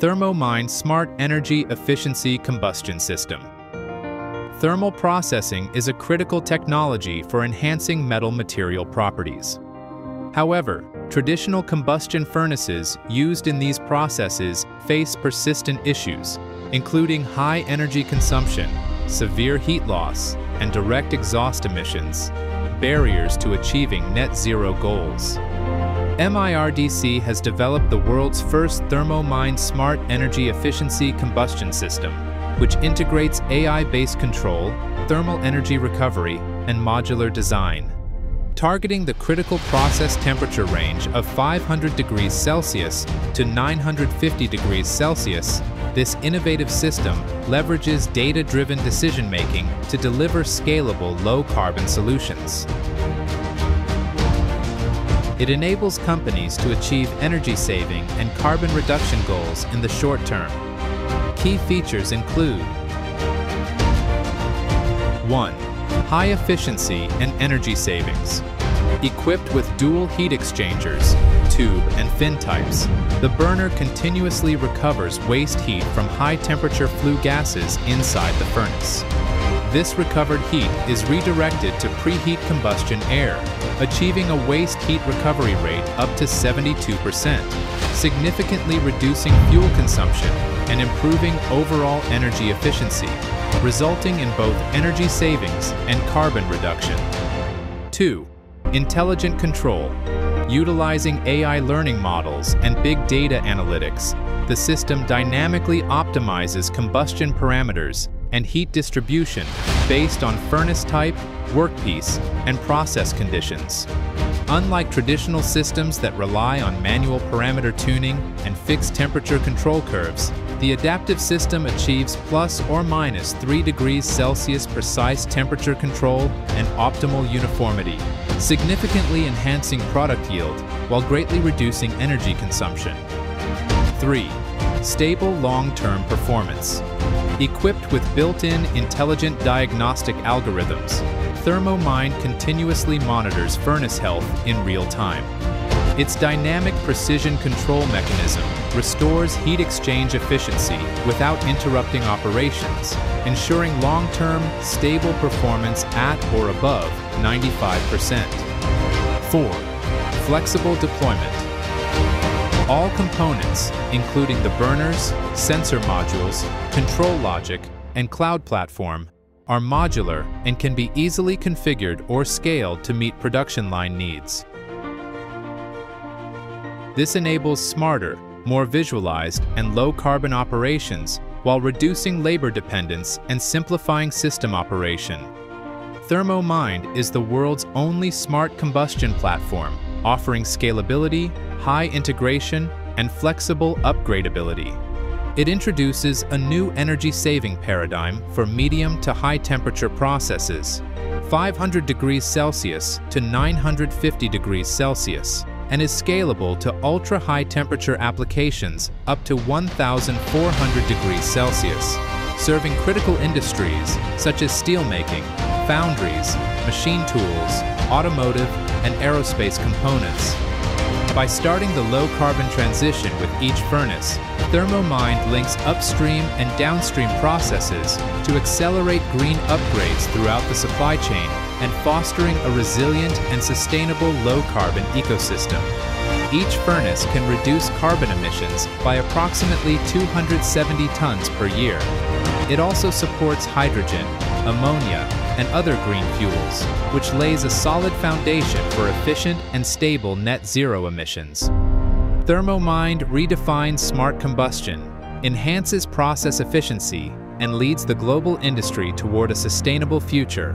Thermomind Smart Energy Efficiency Combustion System. Thermal processing is a critical technology for enhancing metal material properties. However, traditional combustion furnaces used in these processes face persistent issues, including high energy consumption, severe heat loss, and direct exhaust emissions, barriers to achieving net zero goals. MIRDC has developed the world's first Thermomind Smart Energy Efficiency Combustion System, which integrates AI-based control, thermal energy recovery, and modular design. Targeting the critical process temperature range of 500 degrees Celsius to 950 degrees Celsius, this innovative system leverages data-driven decision-making to deliver scalable low-carbon solutions. It enables companies to achieve energy saving and carbon reduction goals in the short term. Key features include 1. High efficiency and energy savings. Equipped with dual heat exchangers, tube and fin types, the burner continuously recovers waste heat from high-temperature flue gases inside the furnace. This recovered heat is redirected to preheat combustion air, achieving a waste heat recovery rate up to 72%, significantly reducing fuel consumption and improving overall energy efficiency, resulting in both energy savings and carbon reduction. 2. Intelligent control. Utilizing AI learning models and big data analytics, the system dynamically optimizes combustion parameters and heat distribution based on furnace type, workpiece, and process conditions. Unlike traditional systems that rely on manual parameter tuning and fixed temperature control curves, the adaptive system achieves plus or minus 3 degrees Celsius precise temperature control and optimal uniformity, significantly enhancing product yield while greatly reducing energy consumption. 3. Stable long-term performance. Equipped with built-in intelligent diagnostic algorithms, Thermomind continuously monitors furnace health in real time. Its dynamic precision control mechanism restores heat exchange efficiency without interrupting operations, ensuring long-term, stable performance at or above 95%. 4. Flexible deployment. All components, including the burners, sensor modules, control logic, and cloud platform, are modular and can be easily configured or scaled to meet production line needs. This enables smarter, more visualized, and low-carbon operations while reducing labor dependence and simplifying system operation. Thermomind is the world's only smart combustion platform, offering scalability, high integration, and flexible upgradability. It introduces a new energy-saving paradigm for medium to high temperature processes, 500 degrees Celsius to 950 degrees Celsius, and is scalable to ultra-high temperature applications up to 1,400 degrees Celsius, serving critical industries such as steelmaking, foundries, machine tools, automotive, and aerospace components. By starting the low-carbon transition with each furnace, Thermomind links upstream and downstream processes to accelerate green upgrades throughout the supply chain and fostering a resilient and sustainable low-carbon ecosystem. Each furnace can reduce carbon emissions by approximately 270 tons per year. It also supports hydrogen, ammonia, and other green fuels, which lays a solid foundation for efficient and stable net zero emissions. Thermomind redefines smart combustion, enhances process efficiency, and leads the global industry toward a sustainable future